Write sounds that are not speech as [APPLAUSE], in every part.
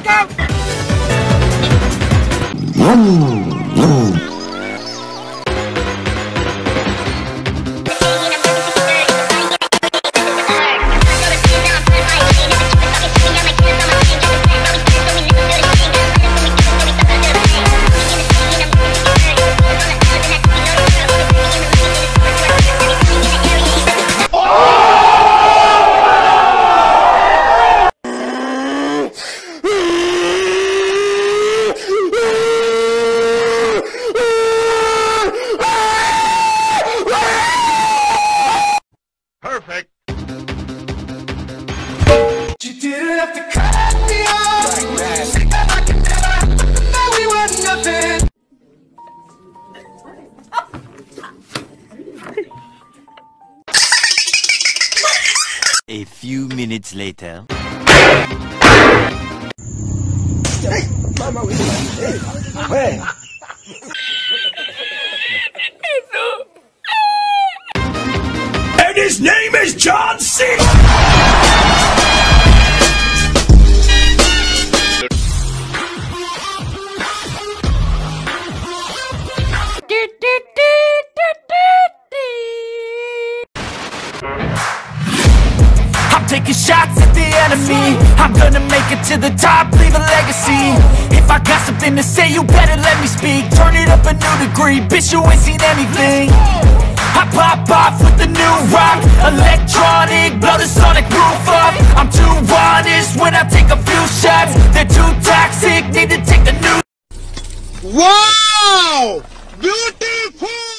go! A few minutes later. Hey, mama! Hey, where? And his name is John C. I'm gonna make it to the top, leave a legacy. If I got something to say, you better let me speak. Turn it up a new degree, bitch, you ain't seen anything. I pop off with the new rock, electronic, blow the sonic roof up. I'm too honest when I take a few shots. They're too toxic, need to take the new. Wow! Beautiful!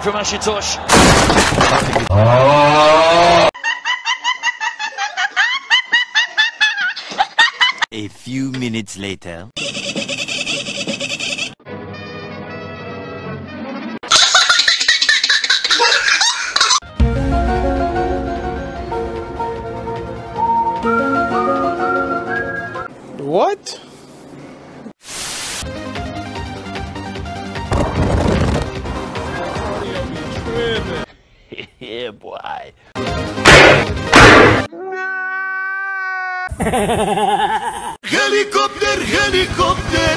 Covering from Ashutosh. A few minutes later. [LAUGHS] Helikopter, helikopter!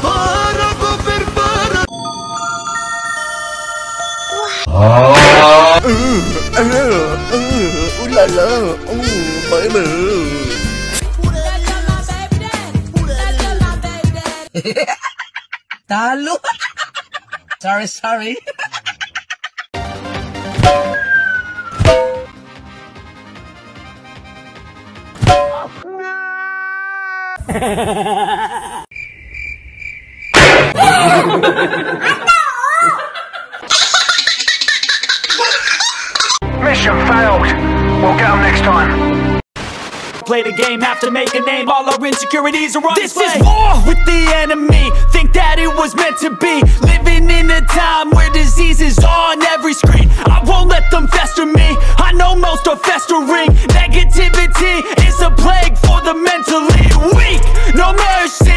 Para, gofer, para! Ooh la la, ooh, baby. Talo. [LAUGHS] sorry, sorry. Time. [LAUGHS] [LAUGHS] Play the game, have to make a name. All our insecurities are on This display. is war with the enemy. Think that it was meant to be. Living in a time where disease is on every screen. I won't let them fester me. I know most are festering. Negativity is a plague for the mentally weak. No mercy.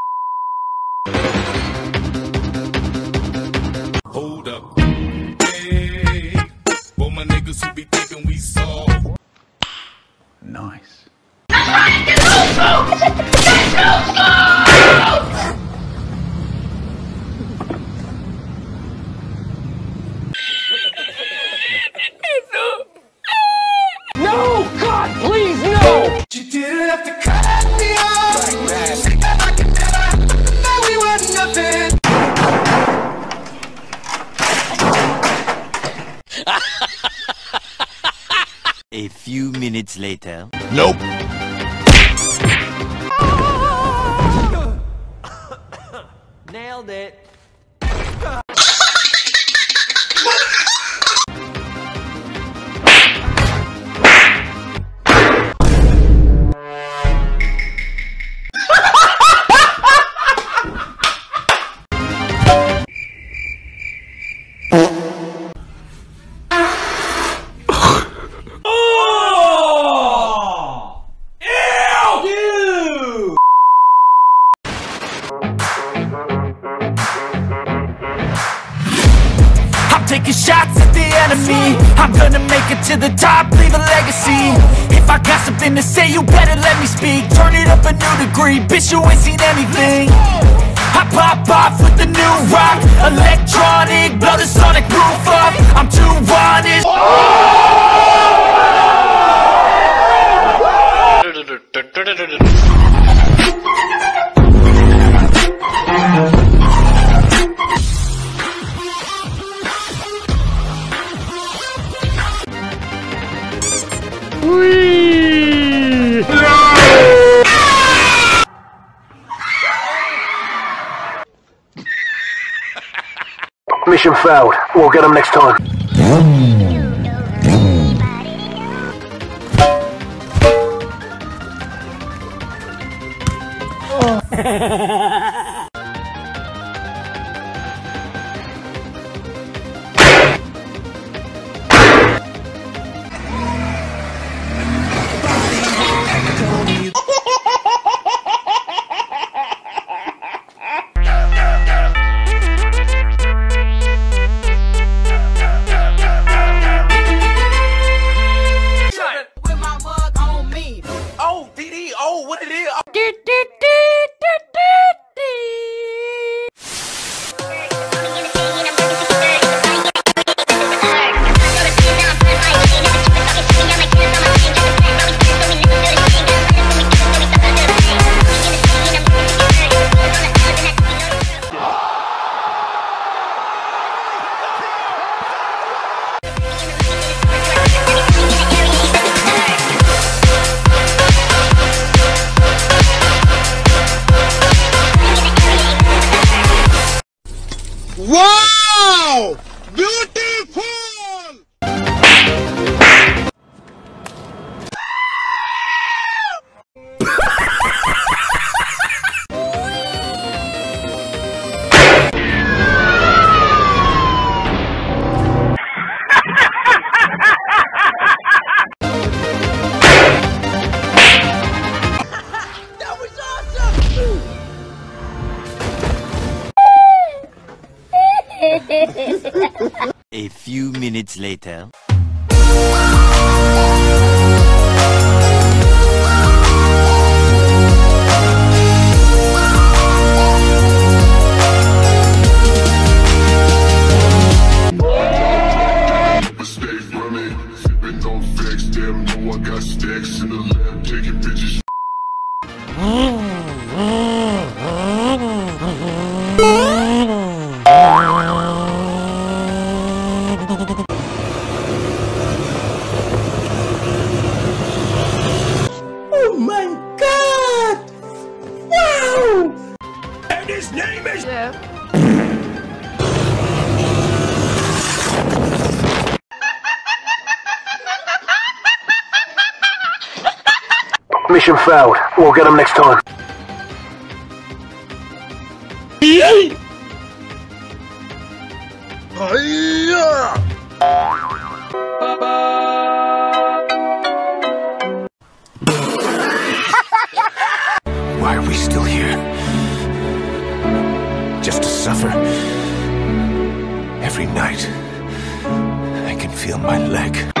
Nailed it. Bitch you ain't seen anything. I pop off with the new rock. Electronic, blow the sonic roof up. I'm too honest oh. Mission failed. We'll get them next time. With [LAUGHS] it is? Minutes later. Mission failed. We'll get them next time. Why are we still here? Just to suffer? Every night, I can feel my leg.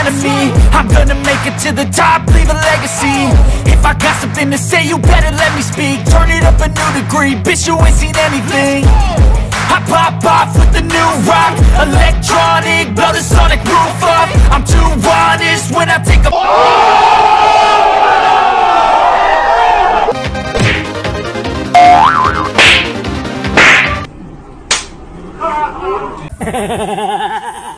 enemy I'm gonna make it to the top, leave a legacy. If I got something to say, you better let me speak. Turn it up a new degree, bitch you ain't seen anything. I pop off with the new rock Electronic, blow the sonic roof up. I'm too honest when I take a Oh [LAUGHS]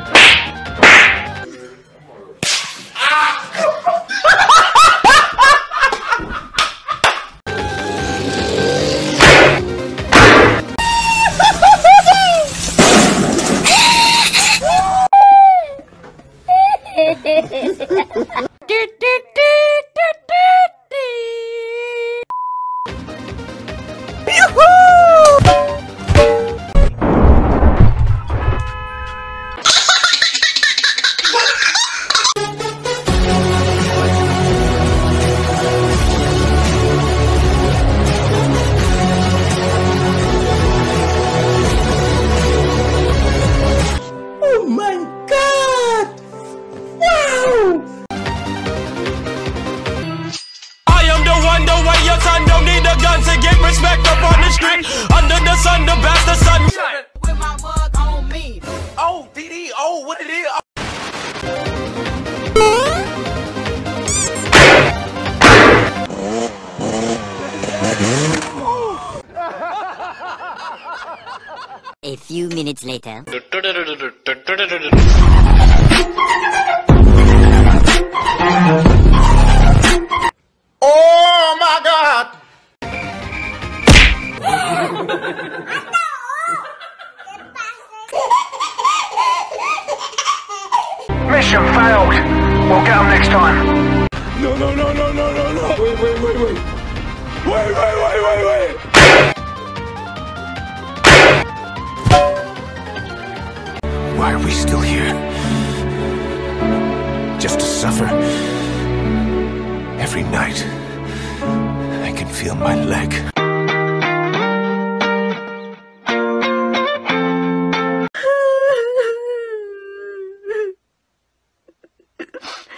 few minutes later.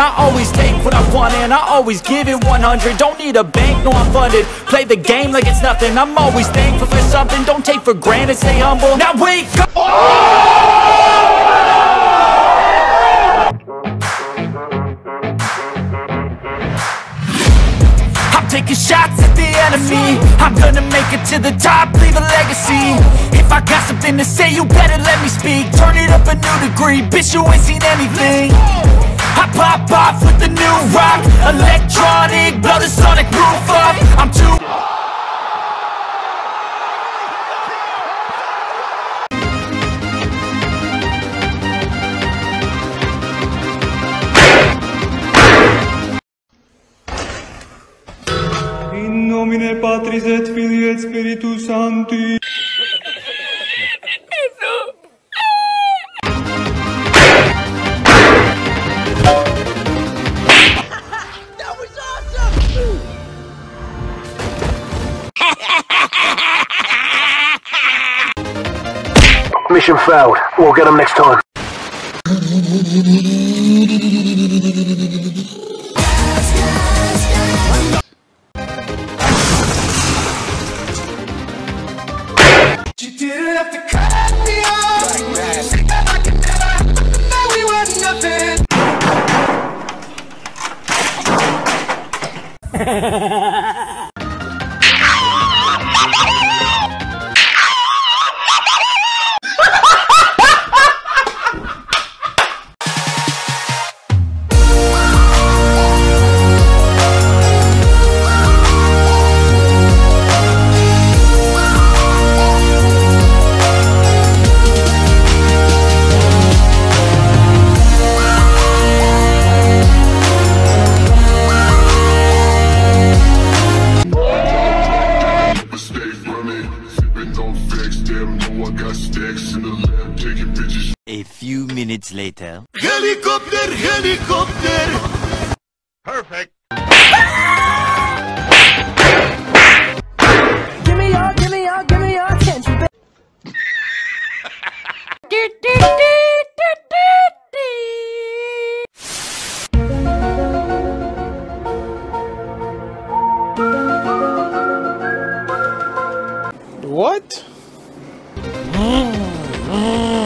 I always take what I want and I always give it 100 Don't need a bank, no I'm funded. Play the game like it's nothing. I'm always thankful for something. Don't take for granted, stay humble. Now wake up! Oh! taking shots at the enemy. I'm gonna make it to the top, leave a legacy. If I got something to say, you better let me speak. Turn it up a new degree, bitch you ain't seen anything. I pop off with the new rock Electronic, blow the sonic roof up I'm too In nomine Patris et Filii et Spiritus Sancti. Failed. We'll get them next time. You didn't have to A few minutes later. Helicopter, helicopter. Perfect. Give me your, give me your, give me your attention. What? Oh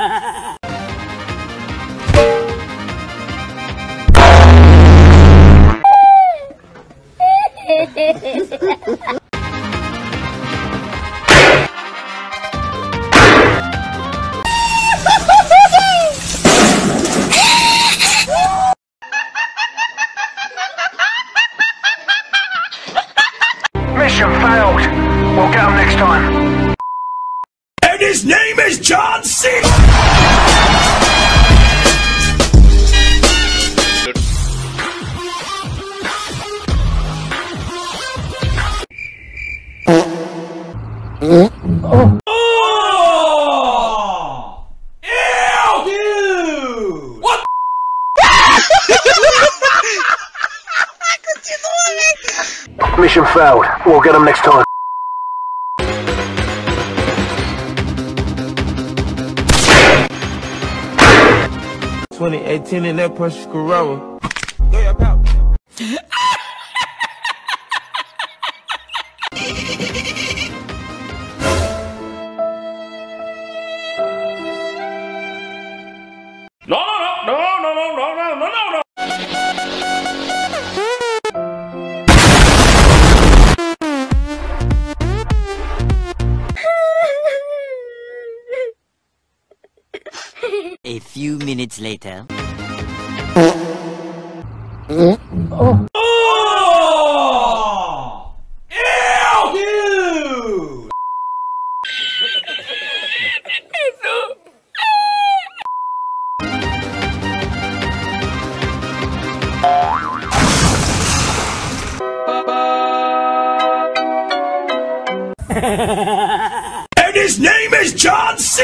Mission failed. We'll get them next time. Twenty eighteen in that precious Corolla. [LAUGHS] minutes later. [LAUGHS] And his name is John C.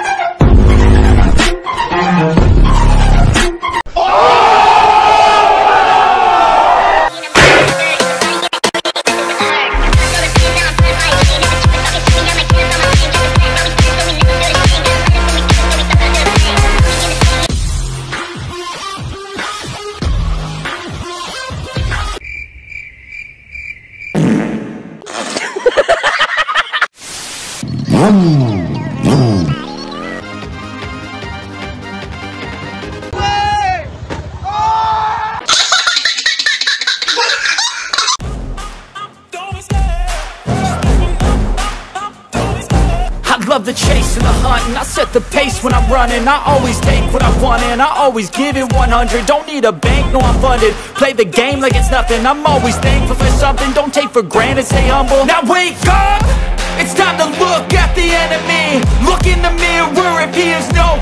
Chase and the hunt and I set the pace when I'm running. I always take what I want and I always give it 100 Don't need a bank, no I'm funded. Play the game like it's nothing. I'm always thankful for something. Don't take for granted, stay humble. Now wake up! It's time to look at the enemy. Look in the mirror if he is no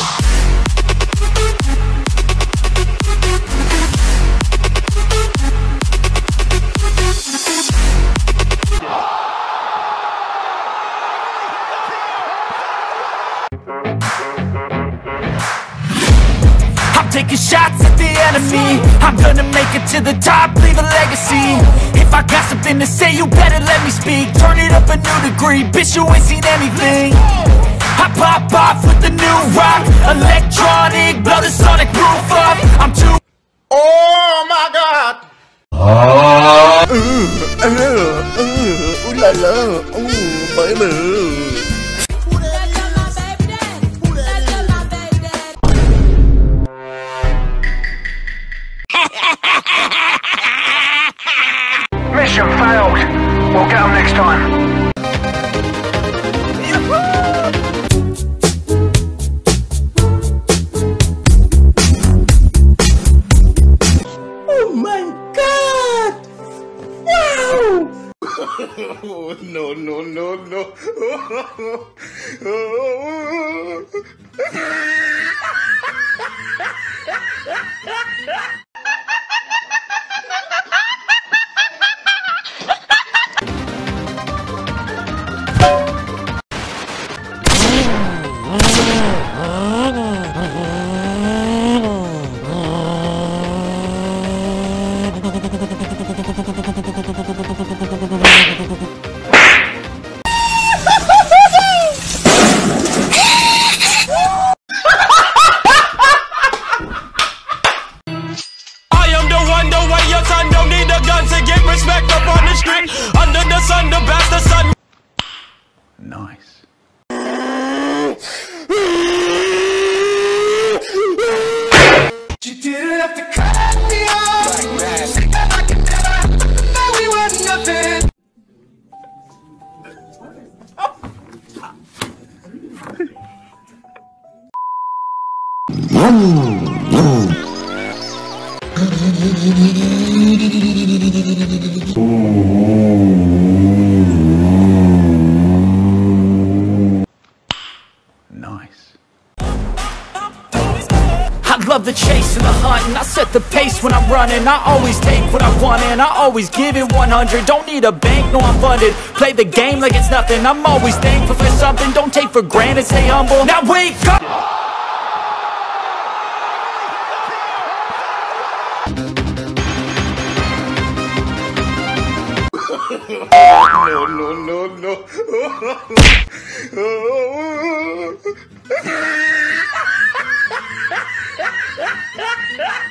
Enemy I'm gonna make it to the top, leave a legacy. If I got something to say, you better let me speak. Turn it up a new degree, bitch you ain't seen anything. I pop off with the new rock. Electronic, blow the sonic roof up. I'm too Oh my god! Ah. Ooh, ah, ooh, ooh, ooh la la, ooh, baby. Oh, oh, oh, oh, oh. Nice. I always take what I want and I always give it 100 Don't need a bank, no I'm funded. Play the game like it's nothing. I'm always thankful for something. Don't take for granted, stay humble. Now wake up! no, no, no, With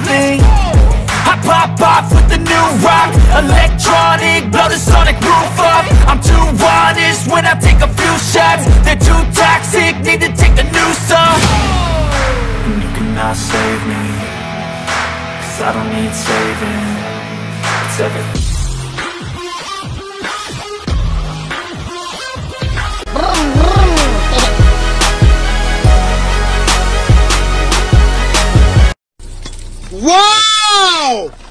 I pop off with the new rock. Electronic, blow the sonic roof up. I'm too honest when I take a few shots. They're too toxic, need to take the new off. And you cannot save me Cause I don't need saving. It's everything Wow!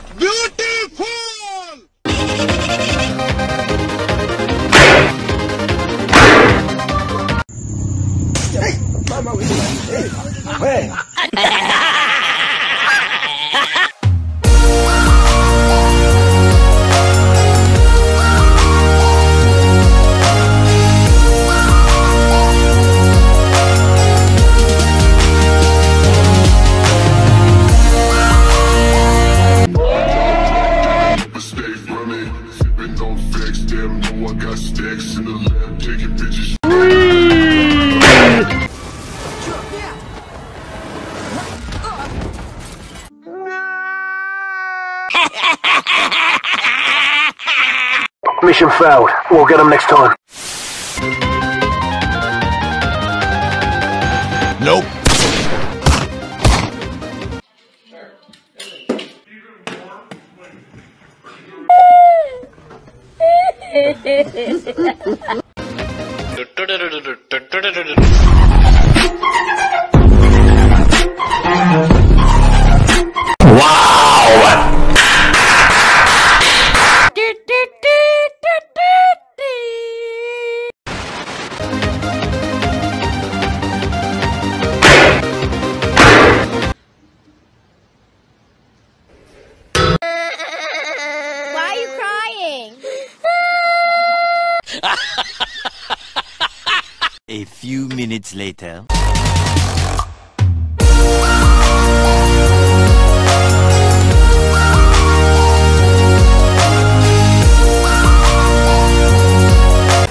Nope. [LAUGHS] minutes later.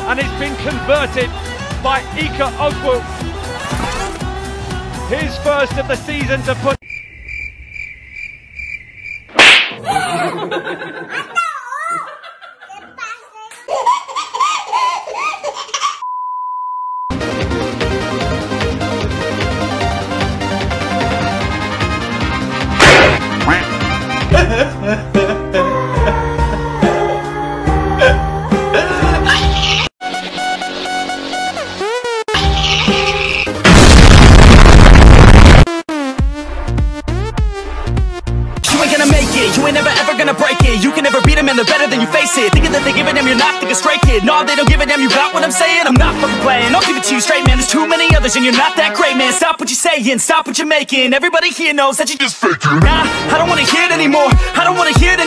and it's been converted by Ika Ogbu. His first of the season to put. saying Stop what you're making. Everybody here knows that you just faking Nah, I don't wanna hear it anymore. I don't wanna hear it